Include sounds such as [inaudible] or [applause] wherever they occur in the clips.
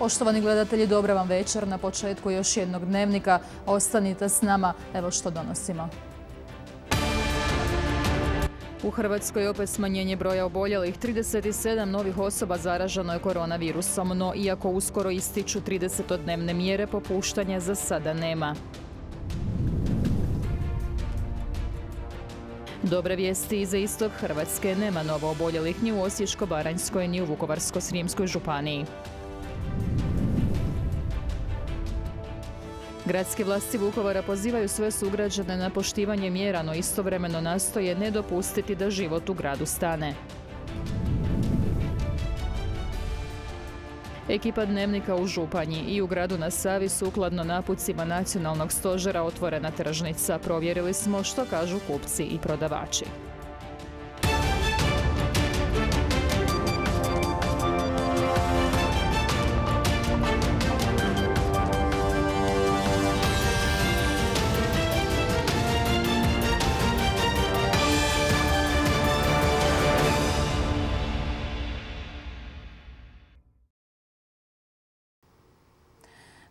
Poštovani gledatelji, dobra vam večer. Na početku još jednog dnevnika. Ostanite s nama. Evo što donosimo. U Hrvatskoj opet smanjenje broja oboljelih, 37 novih osoba zaraženo je koronavirusom, no iako uskoro ističu 30-dnevne mjere, popuštanja za sada nema. Dobre vijesti iza istog Hrvatske nema novo oboljelih ni u Osječko-Baranjskoj ni u Vukovarsko-Srijemskoj županiji. Gradske vlasti Vukovara pozivaju sve sugrađane na poštivanje mjera, no istovremeno nastoje ne dopustiti da život u gradu stane. Ekipa dnevnika u Županji i u gradu na Savi sukladno napucima nacionalnog stožera otvorena tržnica. Provjerili smo što kažu kupci i prodavači.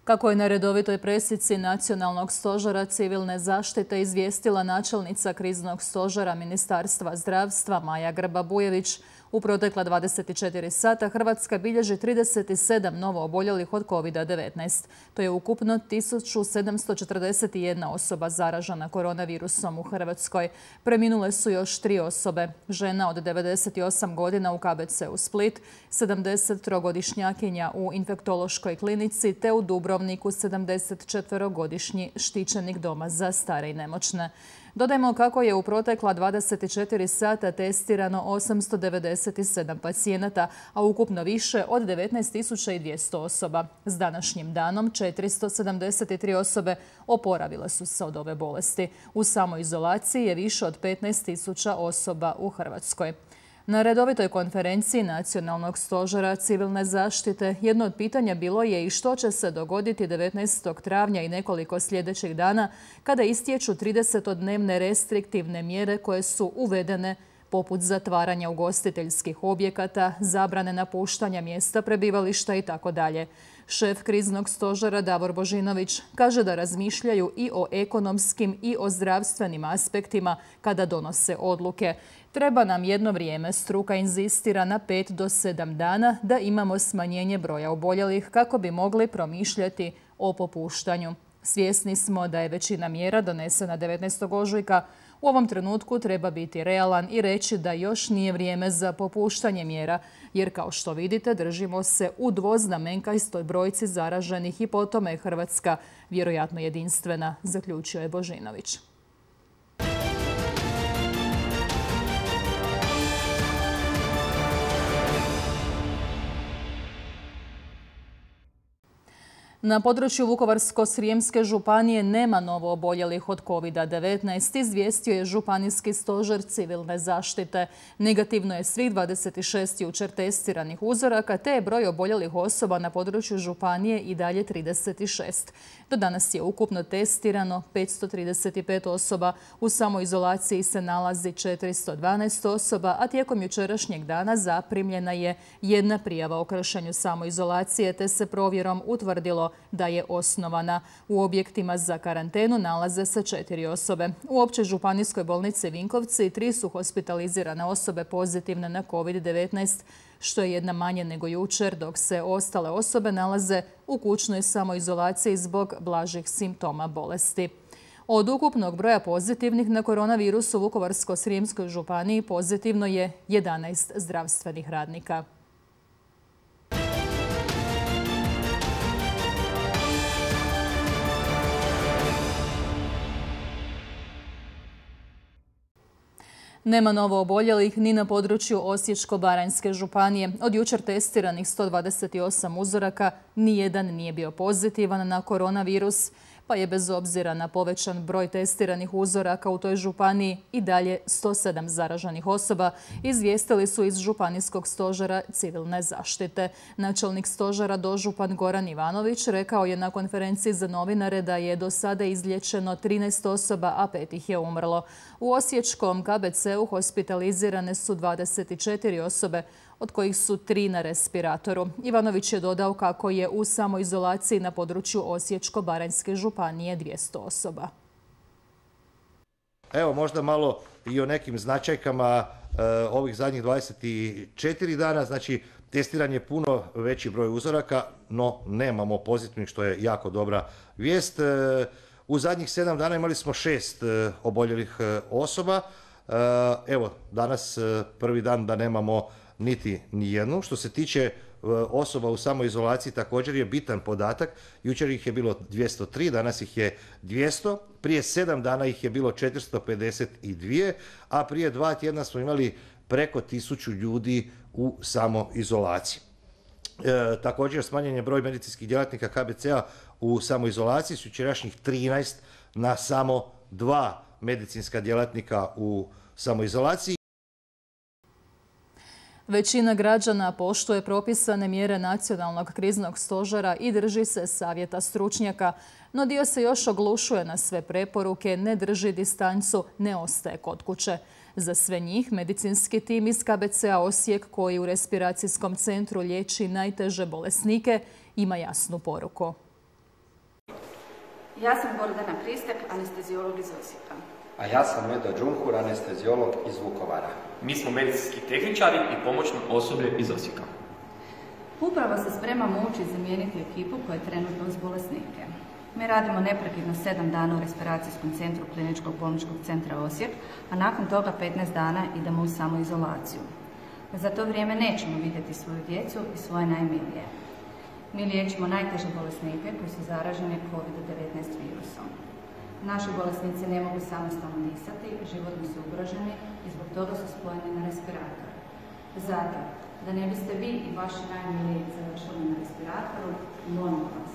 Kako je na redovitoj presici Nacionalnog stožera civilne zaštite izvijestila načelnica kriznog stožera Ministarstva zdravstva Maja Grba-Bujević, u protekla 24 sata Hrvatska bilježi 37 novo oboljelih od COVID-19. To je ukupno 1741 osoba zaražena koronavirusom u Hrvatskoj. Preminule su još tri osobe. Žena od 98 godina u KBC u Split, 73-godišnjakinja u infektološkoj klinici te u Dubrovniku 74-godišnji štićenik doma za stare i nemoćne. Dodajmo kako je u protekla 24 sata testirano 897 pacijenata, a ukupno više od 19.200 osoba. S današnjim danom 473 osobe oporavile su se od ove bolesti. U samoizolaciji je više od 15.000 osoba u Hrvatskoj. Na redovitoj konferenciji Nacionalnog stožera civilne zaštite jedno od pitanja bilo je i što će se dogoditi 19. travnja i nekoliko sljedećih dana kada istječu 30-dnevne restriktivne mjere koje su uvedene poput zatvaranja ugostiteljskih objekata, zabrane napuštanja mjesta prebivališta i tako. Šef kriznog stožera Davor Božinović kaže da razmišljaju i o ekonomskim i o zdravstvenim aspektima kada donose odluke. Treba nam jedno vrijeme, struka inzistira na 5 do 7 dana da imamo smanjenje broja oboljelih kako bi mogli promišljati o popuštanju. Svjesni smo da je većina mjera donesena 19. ožujka. U ovom trenutku treba biti realan i reći da još nije vrijeme za popuštanje mjera, jer kao što vidite držimo se u dvoznamenkajstoj brojci zaraženih i po tome je Hrvatska vjerojatno jedinstvena, zaključio je Božinović. Na području Vukovarsko-Srijemske županije nema novo oboljelih od COVID-19, izvijestio je Županijski stožer civilne zaštite. Negativno je svih 26 jučer testiranih uzoraka, te je broj oboljelih osoba na području županije i dalje 36. Do danas je ukupno testirano 535 osoba. U samoizolaciji se nalazi 412 osoba, a tijekom jučerašnjeg dana zaprimljena je jedna prijava o kršenju samoizolacije, te se provjerom utvrdilo da je osnovana. U objektima za karantenu nalaze se četiri osobe. U općoj županijskoj bolnici Vinkovci tri su hospitalizirane osobe pozitivne na COVID-19, što je jedna manje nego jučer, dok se ostale osobe nalaze u kućnoj samoizolaciji zbog blažih simptoma bolesti. Od ukupnog broja pozitivnih na koronavirus u Vukovarsko-Srijemskoj županiji pozitivno je 11 zdravstvenih radnika. Nema novo oboljelih ni na području Osječko-Baranjske županije. Od jučer testiranih 128 uzoraka nijedan nije bio pozitivan na koronavirus pa je bez obzira na povećan broj testiranih uzoraka u toj županiji i dalje 107 zaraženih osoba, izvijestili su iz Županijskog stožera civilne zaštite. Načelnik stožera dožupan Goran Ivanović rekao je na konferenciji za novinare da je do sada izlječeno 13 osoba, a pet ih je umrlo. U Osječkom KBC-u hospitalizirane su 24 osobe, od kojih su tri na respiratoru. Ivanović je dodao kako je u samoizolaciji na području Osječko-Baranjske županije 200 osoba. Evo možda malo i o nekim značajkama e, ovih zadnjih 24 dana. Znači testiran je puno veći broj uzoraka, no nemamo pozitivnih što je jako dobra vijest. E, u zadnjih sedam dana imali smo šest e, oboljelih osoba. Evo, danas prvi dan da nemamo niti nijednu. Što se tiče osoba u samoizolaciji također je bitan podatak. Jučer ih je bilo 203, danas ih je 200. Prije sedam dana ih je bilo 452, a prije dva tjedna smo imali preko tisuću ljudi u samoizolaciji. E, također smanjen je broj medicinskih djelatnika KBC-a u samoizolaciji s jučerašnjih 13 na samo dva medicinska djelatnika u samoizolaciji. Većina građana poštuje propisane mjere nacionalnog kriznog stožera i drži se savjeta stručnjaka, no dio se još oglušuje na sve preporuke, ne drži distancu, ne ostaje kod kuće. Za sve njih medicinski tim iz KBCA Osijek koji u respiracijskom centru liječi najteže bolesnike ima jasnu poruku. Ja sam Gordana Pristek, anestezijolog iz Osijeka. A ja sam Medo Džunhur, anestezijolog iz Vukovara. Mi smo medicinski tehničari i pomoćno osoblje iz Osijeka. Upravo se spremamo ući zamijeniti ekipu koja je trenutno uz bolesnike. Mi radimo neprekidno 7 dana u respiracijskom centru Kliničkog bolničkog centra Osijek, a nakon toga 15 dana idemo u samoizolaciju. Za to vrijeme nećemo vidjeti svoju djecu i svoje najmilije. Mi liječimo najteže bolesnike koji su zaraženi COVID-19 virusom. Naši bolesnici ne mogu samostalno disati, životno su ugroženi i zbog toga su spojeni na respirator. Zato, da ne biste vi i vaši najmiliji završili na respiratoru, molim vas.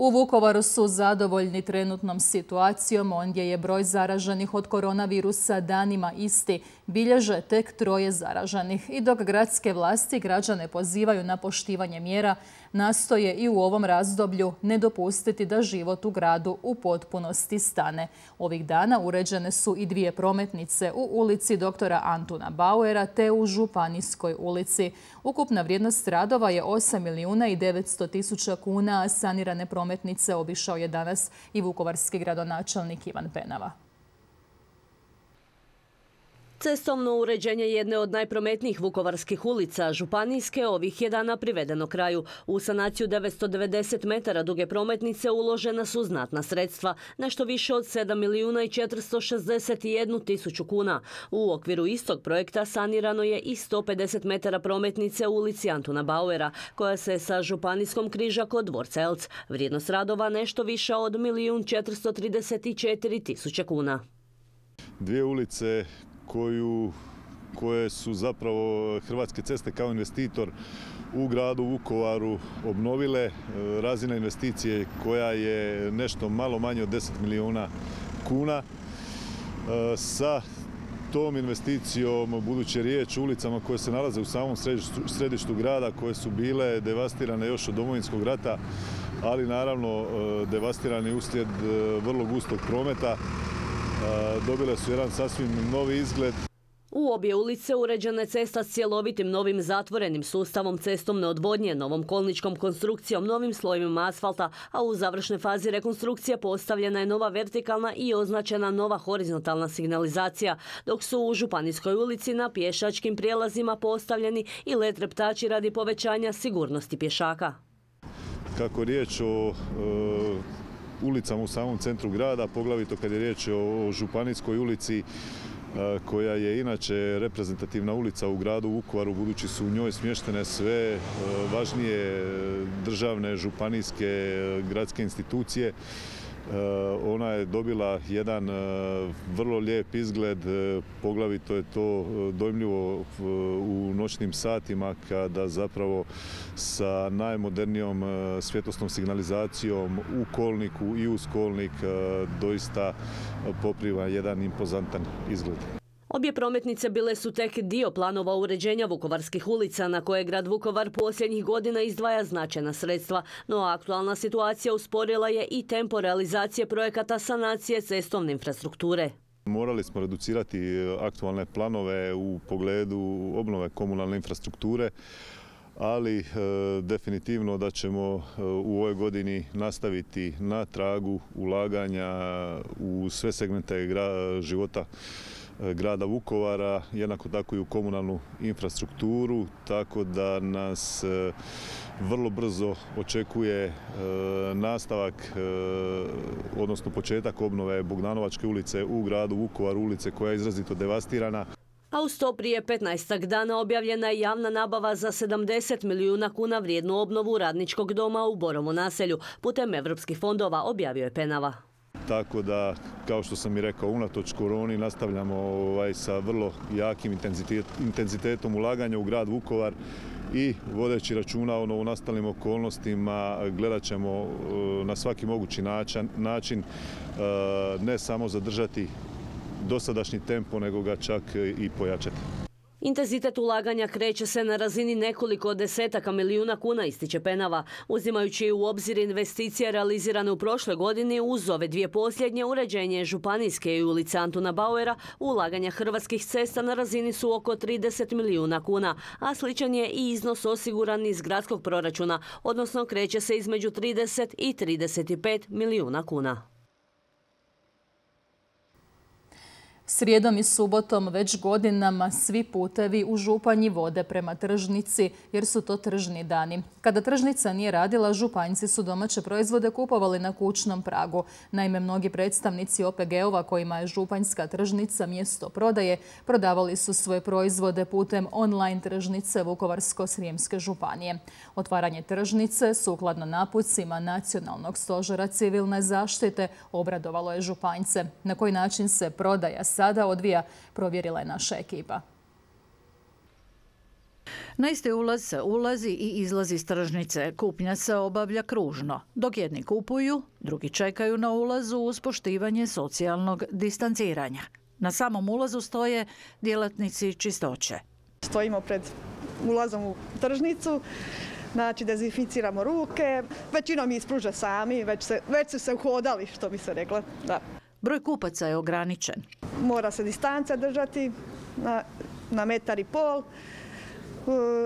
U Vukovaru su zadovoljni trenutnom situacijom, ondje je broj zaraženih od koronavirusa danima isti, bilježe tek troje zaraženih. I dok gradske vlasti građane pozivaju na poštivanje mjera, nastoje i u ovom razdoblju ne dopustiti da život u gradu u potpunosti stane. Ovih dana uređene su i dvije prometnice u ulici doktora Antuna Bauera te u Županijskoj ulici. Ukupna vrijednost radova je 8 milijuna i 900 tisuća kuna, a sanirane prometnice obišao je danas i vukovarski gradonačelnik Ivan Penava. Cestovno uređenje jedne od najprometnijih vukovarskih ulica, Županijske, ovih je dana privedeno kraju. U sanaciju 990 metara duge prometnice uložena su znatna sredstva, nešto više od 7 milijuna i 461 tisuću kuna. U okviru istog projekta sanirano je i 150 metara prometnice u ulici Antuna Bauera, koja se sa Županijskom križa kod dvorca Elc. Vrijednost radova nešto više od milijun 434 tisuće kuna. Dvije ulice koje su zapravo Hrvatske ceste kao investitor u gradu Vukovaru obnovile. E, razina investicije koja je nešto malo manje od 10 milijuna kuna. E, sa tom investicijom, buduće riječ ulicama koje se nalaze u samom središtu, grada, koje su bile devastirane još od domovinskog rata, ali naravno e, devastirane uslijed vrlo gustog prometa, dobile su jedan sasvim novi izgled. U obje ulice uređena je cesta s cjelovitim novim zatvorenim sustavom cestovne odvodnje, novom kolničkom konstrukcijom, novim slojevima asfalta, a u završnoj fazi rekonstrukcije postavljena je nova vertikalna i označena nova horizontalna signalizacija, dok su u Županijskoj ulici na pješačkim prijelazima postavljeni i let reptači radi povećanja sigurnosti pješaka. Kako riječ o e, ulicama u samom centru grada, poglavito kad je riječ o Županijskoj ulici, koja je inače reprezentativna ulica u gradu Vukovaru, budući su u njoj smještene sve važnije državne, županijske, gradske institucije. Ona je dobila jedan vrlo lijep izgled, poglavito je to dojmljivo u noćnim satima kada zapravo sa najmodernijom svjetlosnom signalizacijom u kolniku i uz kolnik doista popriva jedan impozantan izgled. Obje prometnice bile su tek dio planova uređenja Vukovarskih ulica na koje grad Vukovar posljednjih godina izdvaja značajna sredstva, no aktualna situacija usporila je i tempo realizacije projekata sanacije cestovne infrastrukture. Morali smo reducirati e, aktualne planove u pogledu obnove komunalne infrastrukture, ali e, definitivno da ćemo e, u ovoj godini nastaviti na tragu ulaganja u sve segmente života grada Vukovara, jednako tako i u komunalnu infrastrukturu, tako da nas vrlo brzo očekuje e, nastavak, e, odnosno početak obnove Bogdanovačke ulice u gradu Vukovar, ulice koja je izrazito devastirana. A uz to prije 15 dana objavljena je javna nabava za 70 milijuna kuna vrijednu obnovu radničkog doma u Boromu naselju. Putem evropskih fondova objavio je Penava. Tako da, kao što sam i rekao, unatoč koroni nastavljamo ovaj, sa vrlo jakim intenzitetom ulaganja u grad Vukovar i vodeći računa o novonastalim okolnostima gledat ćemo e, na svaki mogući način e, ne samo zadržati dosadašnji tempo nego ga čak i pojačati. Intenzitet ulaganja kreće se na razini nekoliko desetaka milijuna kuna, ističe Penava, uzimajući u obzir investicije realizirane u prošloj godini uz ove dvije posljednje uređenje Županijske i ulice Antuna Bauera, ulaganja hrvatskih cesta na razini su oko 30 milijuna kuna, a sličan je i iznos osiguran iz gradskog proračuna, odnosno kreće se između 30 i 35 milijuna kuna. Srijedom i subotom već godinama svi putevi u Županji vode prema tržnici jer su to tržni dani. Kada tržnica nije radila, županjci su domaće proizvode kupovali na kućnom pragu. Naime, mnogi predstavnici OPG-ova kojima je županjska tržnica mjesto prodaje, prodavali su svoje proizvode putem online tržnice Vukovarsko-Srijemske županije. Otvaranje tržnice, sukladno napucima Nacionalnog stožera civilne zaštite, obradovalo je županjce. Na koji način se prodaja sada odvija, provjerila je naša ekipa. Na isti ulaz se ulazi i izlazi iz tržnice. Kupnja se obavlja kružno. Dok jedni kupuju, drugi čekaju na ulazu uz poštivanje socijalnog distanciranja. Na samom ulazu stoje djelatnici čistoće. Stojimo pred ulazom u tržnicu, znači dezinficiramo ruke, većinom ispruže sami, već, se, već su se uhodali, što bi se rekla. Da. Broj kupaca je ograničen. Mora se distanca držati na, na metar i pol. E,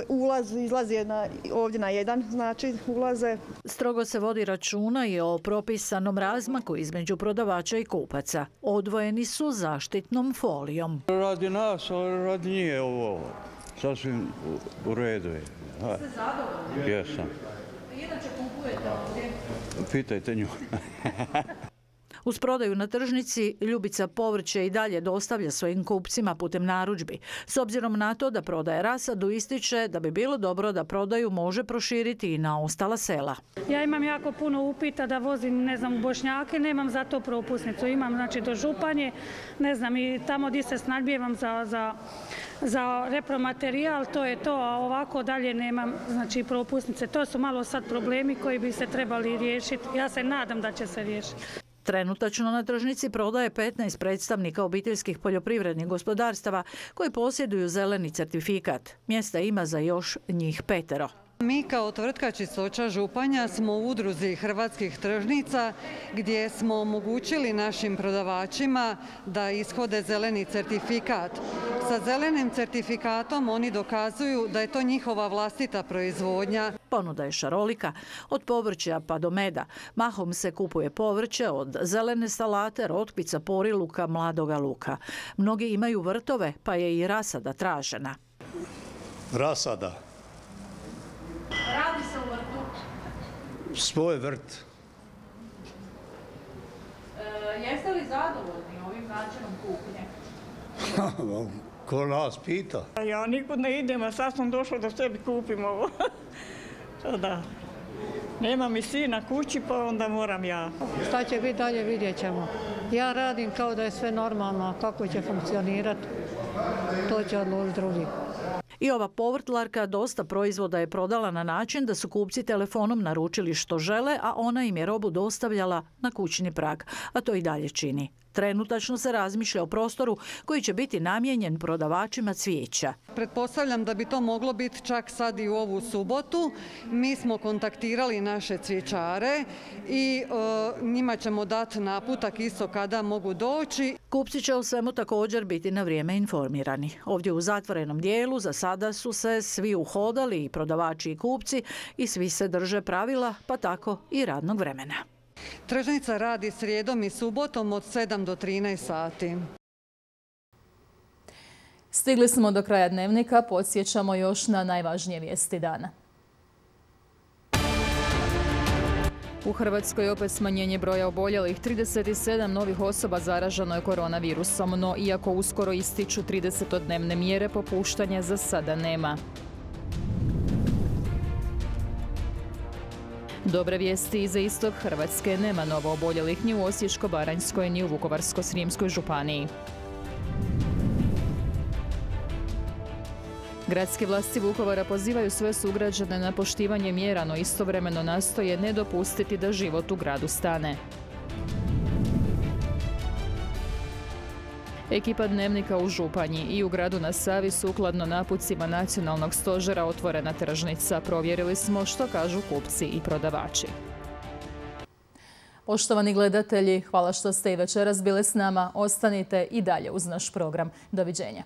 ulaz izlazi na, ovdje na jedan, znači ulaze. Strogo se vodi računa i o propisanom razmaku između prodavača i kupaca. Odvojeni su zaštitnom folijom. Radi nas, radi nije ovo. Sasvim u redu je. Ste zadovoljni? Jesam. Inače kupujete ovdje? Pitajte nju. [laughs] [laughs] Uz prodaju na tržnici Ljubica povrće i dalje dostavlja svojim kupcima putem narudžbi. S obzirom na to da prodaje rasadu ističe da bi bilo dobro da prodaju može proširiti i na ostala sela. Ja imam jako puno upita da vozim ne znam u Bošnjake, nemam za to propusnicu. Imam znači do Županje, ne znam i tamo gdje se snadbijevam za, za za repromaterijal, to je to, a ovako dalje nemam znači, propusnice. To su malo sad problemi koji bi se trebali riješiti. Ja se nadam da će se riješiti. Trenutačno na tržnici prodaje 15 predstavnika obiteljskih poljoprivrednih gospodarstava koji posjeduju zeleni certifikat. Mjesta ima za još njih petero. Mi kao tvrtka Čistoća Županja smo u udruzi hrvatskih tržnica gdje smo omogućili našim prodavačima da ishode zeleni certifikat. Sa zelenim certifikatom oni dokazuju da je to njihova vlastita proizvodnja. Ponuda je šarolika, od povrća pa do meda. Mahom se kupuje povrće od zelene salate, rotkvica, poriluka, mladoga luka. Mnogi imaju vrtove pa je i rasada tražena. Rasada Radi se u vrtu? Svoj vrt. E, jeste li zadovoljni ovim načinom kupnje? [laughs] Ko nas pita? Ja nikud ne idem, a sad sam došla da sebi kupim ovo. [laughs] to da. Nema mi sina kući, pa onda moram ja. Šta će biti dalje, vidjet ćemo. Ja radim kao da je sve normalno, kako će funkcionirati, to će odlučiti drugi. I ova povrtlarka dosta proizvoda je prodala na način da su kupci telefonom naručili što žele, a ona im je robu dostavljala na kućni prag, a to i dalje čini. Trenutačno se razmišlja o prostoru koji će biti namijenjen prodavačima cvijeća. Pretpostavljam da bi to moglo biti čak sad i u ovu subotu. Mi smo kontaktirali naše cvjećare i e, njima ćemo dati naputak isto kada mogu doći. Kupci će o svemu također biti na vrijeme informirani. Ovdje u zatvorenom dijelu za sada su se svi uhodali i prodavači i kupci i svi se drže pravila, pa tako i radnog vremena. Tržnica radi srijedom i subotom od 7 do 13 sati. Stigli smo do kraja dnevnika, podsjećamo još na najvažnije vijesti dana. U Hrvatskoj opet smanjenje broja oboljelih, 37 novih osoba zaraženo je koronavirusom, no iako uskoro ističu 30-dnevne mjere, popuštanja za sada nema. Dobre vijesti iza istog Hrvatske nema novo oboljelih ni u Osječko-Baranjskoj ni u Vukovarsko-Srijemskoj županiji. Gradske vlasti Vukovara pozivaju sve sugrađane na poštivanje mjera, no istovremeno nastoje ne dopustiti da život u gradu stane. Ekipa dnevnika u Županji i u gradu na Savi sukladno napucima nacionalnog stožera otvorena tržnica. Provjerili smo što kažu kupci i prodavači. Poštovani gledatelji, hvala što ste i večeras bili s nama. Ostanite i dalje uz naš program. Doviđenja.